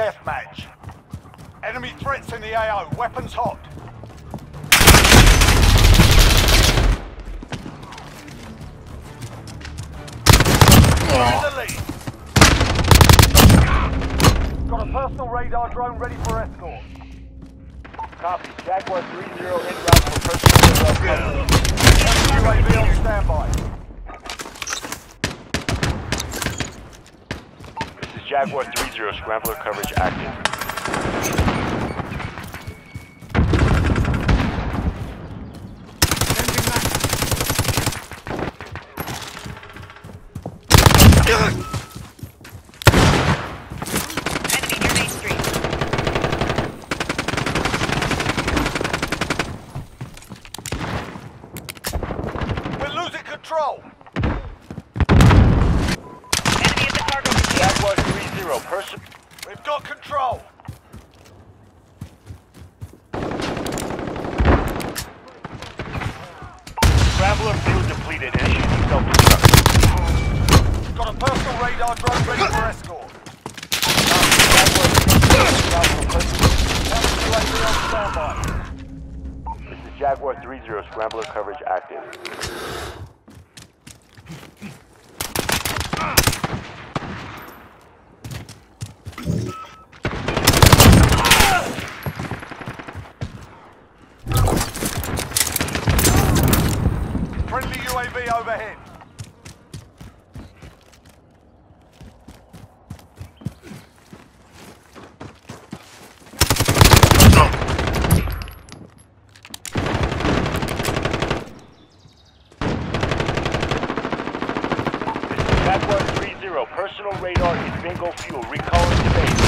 deathmatch. Enemy threats in the AO. Weapons hot. In the lead. Got a personal radar drone ready for escort. Copy. Jaguar 3-0 en route for personal radar. UAV on standby. This is Jaguar 3-0, scrambler coverage active. Enemy near Main Street. We're losing control. Enemy at the cargo container. Jaguar 3-0, person... We've got control. Scrambler depleted. Initiating self-destruct. Got a personal radar drone ready for escort. Jaguar 3-0 en route for personal... Counter UAV on standby. This is Jaguar 3-0, scrambler coverage active. Friendly UAV overhead. 3-0, personal radar is bingo fuel. Recalling to base.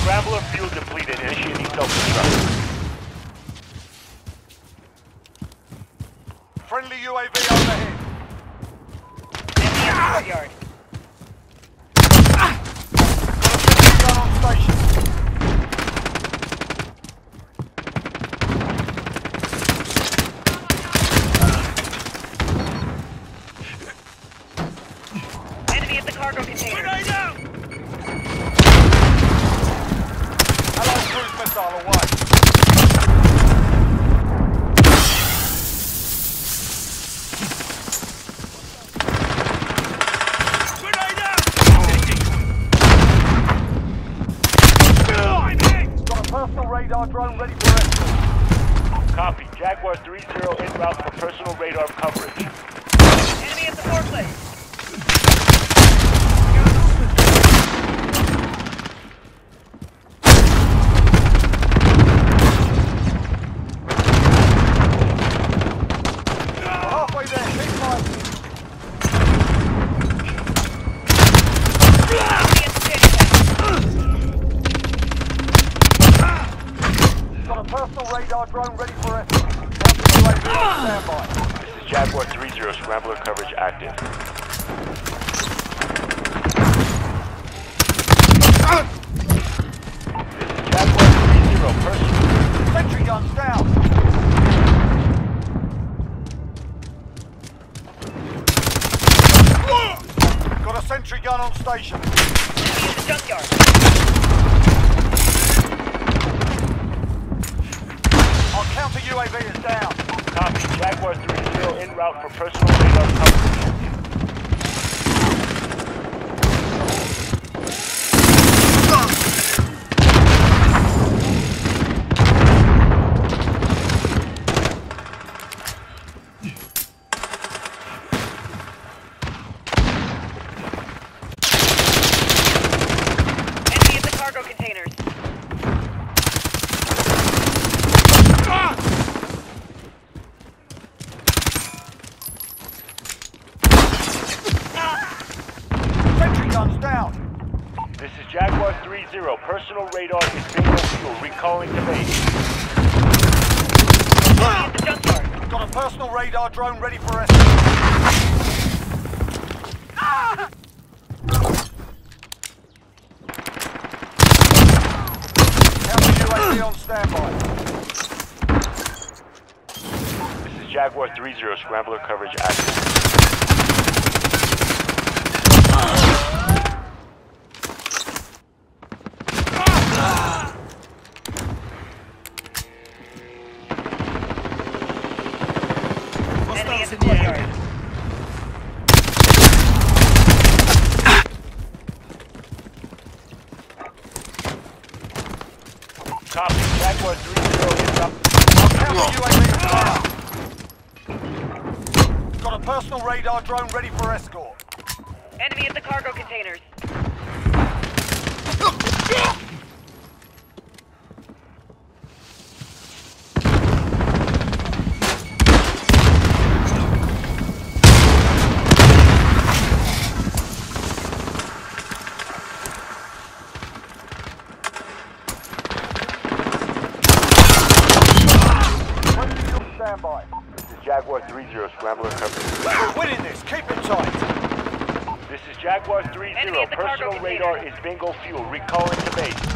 Scrambler fuel depleted. Initiating self-destruct. Friendly UAV overhead. Enemy in the courtyard. Gun on station. Enemy at the cargo container. Allied cruise missile away. Got a personal ready for escort. Copy. Jaguar 3-0 en route for personal radar coverage. Enemy at the forklift. We're halfway there. Keep fighting. Enemy at the standing Got a personal radar drone ready for escort. Counter UAV on standby. This is Jaguar 3-0, scrambler coverage active. This is Jaguar 3-0, personal... Sentry guns down. Got a sentry gun on station. Enemy in the junkyard. Our counter UAV is down. Copy. Jaguar 3-0 en route for personal radar coverage. Enemy at the cargo containers. Sentry guns down. This is 3-0, personal radar is bingo fuel. Recalling to base. Enemy at the junkyard. Got a personal radar drone ready for escort. Counter UAV on standby. This is Jaguar 3-0, scrambler coverage active. The junkyard. Copy. Jaguar 3-0 is up. Counter UAV. Ah. Got a personal radar drone ready for escort. Enemy at the cargo containers. Fuel standby. This is Jaguar 3-0, Scrambler coverage. We're winning this. Keep it tight. This is Jaguar Enemy 3-0, at the cargo personal radar container. is bingo fuel. Recalling to base.